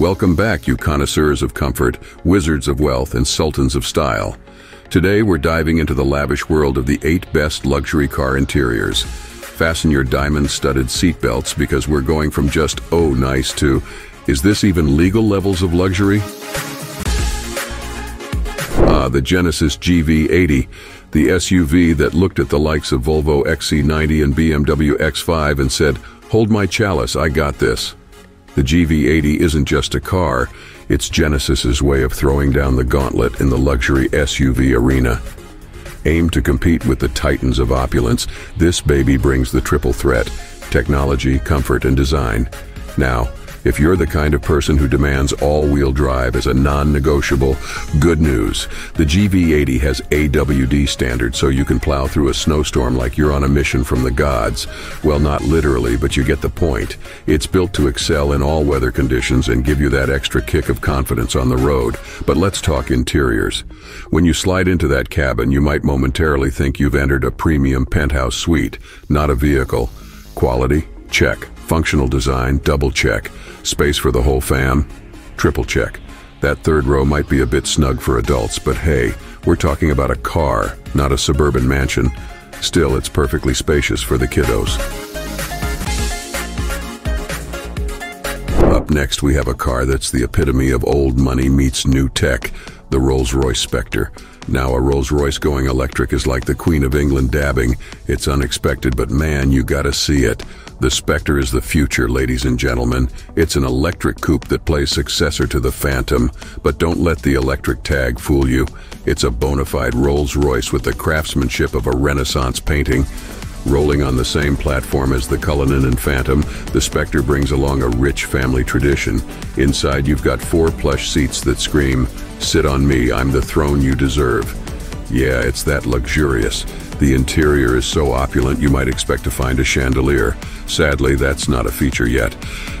Welcome back, you connoisseurs of comfort, wizards of wealth, and sultans of style. Today, we're diving into the lavish world of the eight best luxury car interiors. Fasten your diamond-studded seatbelts because we're going from just, oh, nice to, is this even legal levels of luxury? Ah, the Genesis GV80, the SUV that looked at the likes of Volvo XC90 and BMW X5 and said, hold my chalice, I got this. The GV80 isn't just a car, it's Genesis's way of throwing down the gauntlet in the luxury SUV arena. Aimed to compete with the titans of opulence, this baby brings the triple threat, technology, comfort, and design. Now, if you're the kind of person who demands all-wheel drive as a non-negotiable, good news. The GV80 has AWD standards so you can plow through a snowstorm like you're on a mission from the gods. Well, not literally, but you get the point. It's built to excel in all weather conditions and give you that extra kick of confidence on the road. But let's talk interiors. When you slide into that cabin, you might momentarily think you've entered a premium penthouse suite, not a vehicle. Quality? Check. Functional design? Double check. Space for the whole fam? Triple check. That third row might be a bit snug for adults, but hey, we're talking about a car, not a suburban mansion. Still, it's perfectly spacious for the kiddos. Up next, we have a car that's the epitome of old money meets new tech, the Rolls-Royce Spectre. Now a Rolls-Royce going electric is like the Queen of England dabbing. It's unexpected, but man, you gotta see it. The Spectre is the future, ladies and gentlemen. It's an electric coupe that plays successor to the Phantom, but don't let the electric tag fool you. It's a bona fide Rolls-Royce with the craftsmanship of a Renaissance painting. Rolling on the same platform as the Cullinan and Phantom, the Spectre brings along a rich family tradition. Inside, you've got four plush seats that scream, Sit on me, I'm the throne you deserve. Yeah, it's that luxurious. The interior is so opulent you might expect to find a chandelier. Sadly, that's not a feature yet.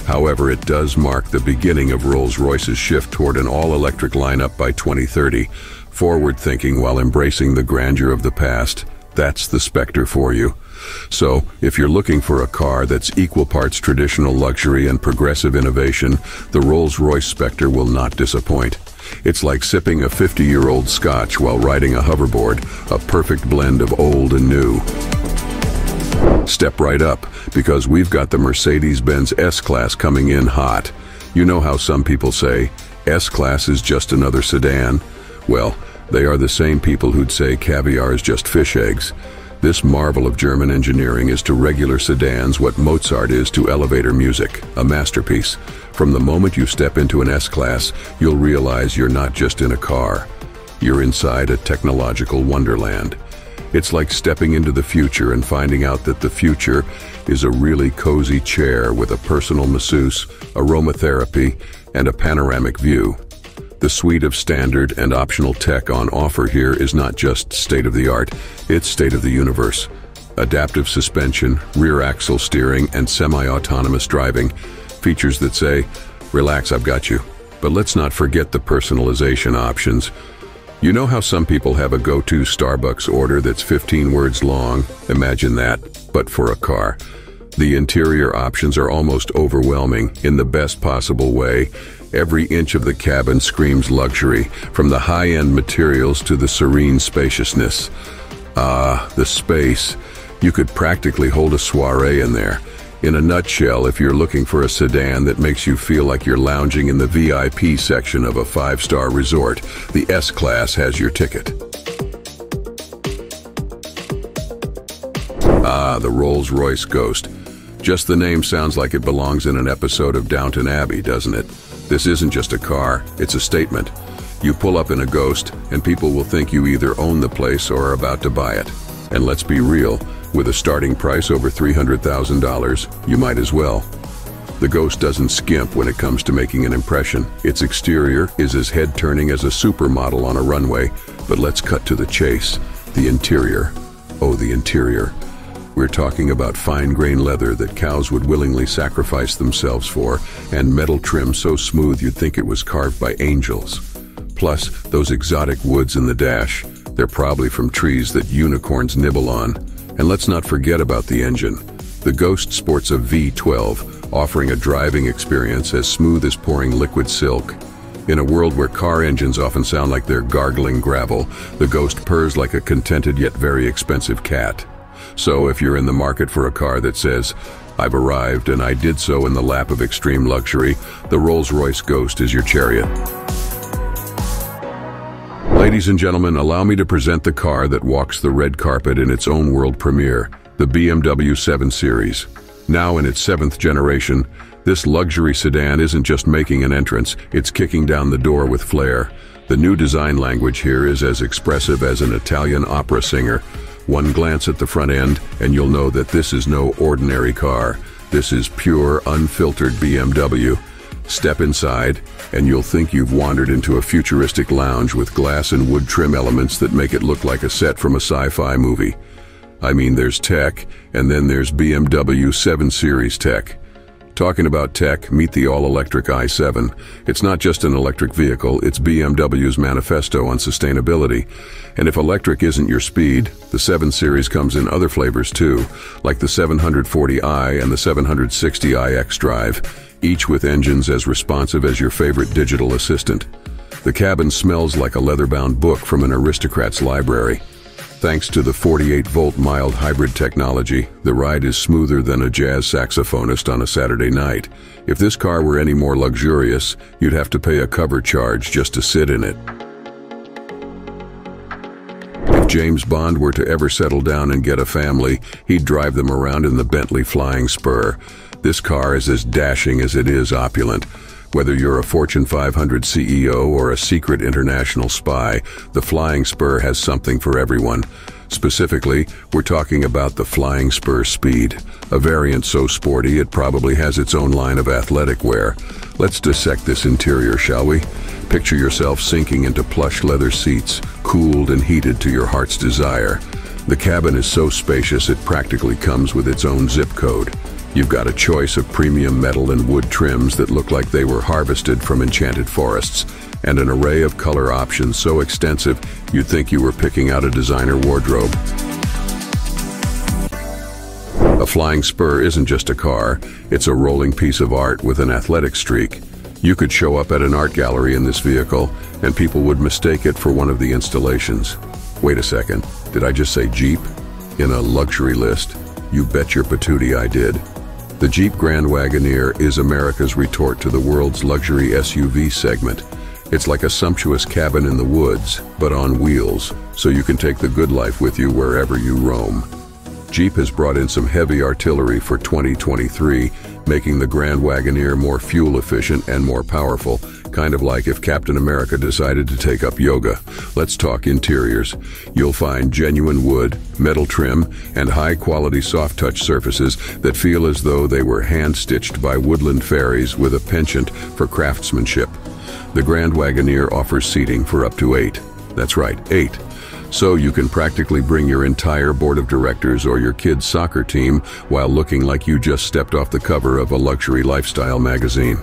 However, it does mark the beginning of Rolls-Royce's shift toward an all-electric lineup by 2030. Forward-thinking while embracing the grandeur of the past. That's the Spectre for you. So, if you're looking for a car that's equal parts traditional luxury and progressive innovation, the Rolls-Royce Spectre will not disappoint. It's like sipping a 50-year-old scotch while riding a hoverboard, a perfect blend of old and new. Step right up, because we've got the Mercedes-Benz S-Class coming in hot. You know how some people say, S-Class is just another sedan? Well, they are the same people who'd say caviar is just fish eggs. This marvel of German engineering is to regular sedans what Mozart is to elevator music, a masterpiece. From the moment you step into an S-Class, you'll realize you're not just in a car. You're inside a technological wonderland. It's like stepping into the future and finding out that the future is a really cozy chair with a personal masseuse, aromatherapy, and a panoramic view. The suite of standard and optional tech on offer here is not just state-of-the-art, it's state-of-the-universe. Adaptive suspension, rear axle steering, and semi-autonomous driving. Features that say, relax, I've got you. But let's not forget the personalization options. You know how some people have a go-to Starbucks order that's 15 words long? Imagine that, but for a car. The interior options are almost overwhelming in the best possible way, Every inch of the cabin screams luxury, from the high-end materials to the serene spaciousness. Ah, the space. You could practically hold a soiree in there. In a nutshell, if you're looking for a sedan that makes you feel like you're lounging in the VIP section of a five-star resort, the S-Class has your ticket. Ah, the Rolls-Royce Ghost. Just the name sounds like it belongs in an episode of Downton Abbey, doesn't it? This isn't just a car, it's a statement. You pull up in a ghost, and people will think you either own the place or are about to buy it. And let's be real, with a starting price over $300,000, you might as well. The Ghost doesn't skimp when it comes to making an impression. Its exterior is as head-turning as a supermodel on a runway, but let's cut to the chase. The interior. Oh, the interior. We're talking about fine-grain leather that cows would willingly sacrifice themselves for, and metal trim so smooth you'd think it was carved by angels. Plus, those exotic woods in the dash. They're probably from trees that unicorns nibble on. And let's not forget about the engine. The Ghost sports a V12, offering a driving experience as smooth as pouring liquid silk. In a world where car engines often sound like they're gargling gravel, the Ghost purrs like a contented yet very expensive cat. So if you're in the market for a car that says, I've arrived and I did so in the lap of extreme luxury, the Rolls-Royce Ghost is your chariot. Ladies and gentlemen, allow me to present the car that walks the red carpet in its own world premiere, the BMW 7 Series. Now in its seventh generation, this luxury sedan isn't just making an entrance, it's kicking down the door with flair. The new design language here is as expressive as an Italian opera singer. One glance at the front end and you'll know that this is no ordinary car. This is pure, unfiltered BMW. Step inside, and you'll think you've wandered into a futuristic lounge with glass and wood trim elements that make it look like a set from a sci-fi movie. I mean, there's tech, and then there's BMW 7 Series tech. Talking about tech, meet the all-electric i7. It's not just an electric vehicle, it's BMW's manifesto on sustainability. And if electric isn't your speed, the 7 Series comes in other flavors too, like the 740i and the 760i xDrive, each with engines as responsive as your favorite digital assistant. The cabin smells like a leather-bound book from an aristocrat's library. Thanks to the 48-volt mild hybrid technology, the ride is smoother than a jazz saxophonist on a Saturday night. If this car were any more luxurious, you'd have to pay a cover charge just to sit in it. If James Bond were to ever settle down and get a family, he'd drive them around in the Bentley Flying Spur. This car is as dashing as it is opulent. Whether you're a Fortune 500 CEO or a secret international spy, the Flying Spur has something for everyone. Specifically, we're talking about the Flying Spur Speed, a variant so sporty it probably has its own line of athletic wear. Let's dissect this interior, shall we? Picture yourself sinking into plush leather seats, cooled and heated to your heart's desire. The cabin is so spacious it practically comes with its own zip code. You've got a choice of premium metal and wood trims that look like they were harvested from enchanted forests, and an array of color options so extensive you'd think you were picking out a designer wardrobe. A flying spur isn't just a car, it's a rolling piece of art with an athletic streak. You could show up at an art gallery in this vehicle, and people would mistake it for one of the installations. Wait a second, did I just say Jeep? In a luxury list? You bet your patootie I did. The Jeep Grand Wagoneer is America's retort to the world's luxury SUV segment. It's like a sumptuous cabin in the woods, but on wheels, so you can take the good life with you wherever you roam. Jeep has brought in some heavy artillery for 2023, making the Grand Wagoneer more fuel efficient and more powerful, kind of like if Captain America decided to take up yoga. Let's talk interiors. You'll find genuine wood, metal trim, and high-quality soft-touch surfaces that feel as though they were hand-stitched by woodland fairies with a penchant for craftsmanship. The Grand Wagoneer offers seating for up to eight. That's right, eight. So you can practically bring your entire board of directors or your kid's soccer team while looking like you just stepped off the cover of a luxury lifestyle magazine.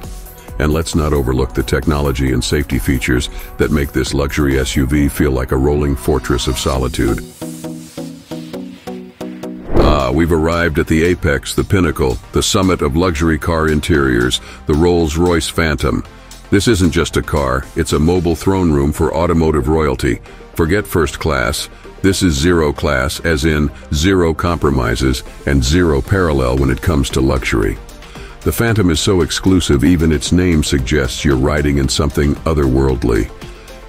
And let's not overlook the technology and safety features that make this luxury SUV feel like a rolling fortress of solitude. Ah, we've arrived at the apex, the pinnacle, the summit of luxury car interiors, the Rolls-Royce Phantom. This isn't just a car, it's a mobile throne room for automotive royalty. Forget first class, this is zero class, as in zero compromises and zero parallel when it comes to luxury. The Phantom is so exclusive even its name suggests you're riding in something otherworldly.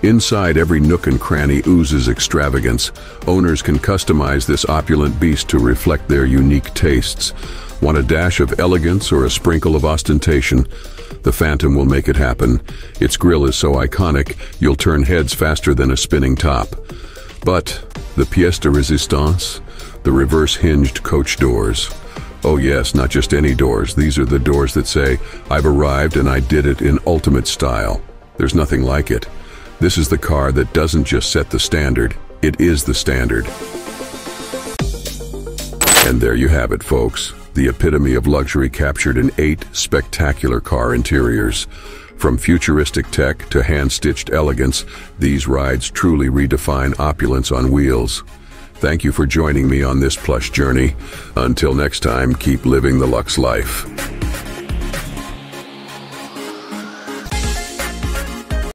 Inside every nook and cranny oozes extravagance. Owners can customize this opulent beast to reflect their unique tastes. Want a dash of elegance or a sprinkle of ostentation? The Phantom will make it happen. Its grille is so iconic, you'll turn heads faster than a spinning top. But the pièce de résistance? The reverse-hinged coach doors. Oh yes, not just any doors. These are the doors that say, I've arrived and I did it in ultimate style. There's nothing like it. This is the car that doesn't just set the standard, it is the standard. And there you have it, folks. The epitome of luxury captured in eight spectacular car interiors. From futuristic tech to hand-stitched elegance, these rides truly redefine opulence on wheels. Thank you for joining me on this plush journey. Until next time, keep living the Lux life.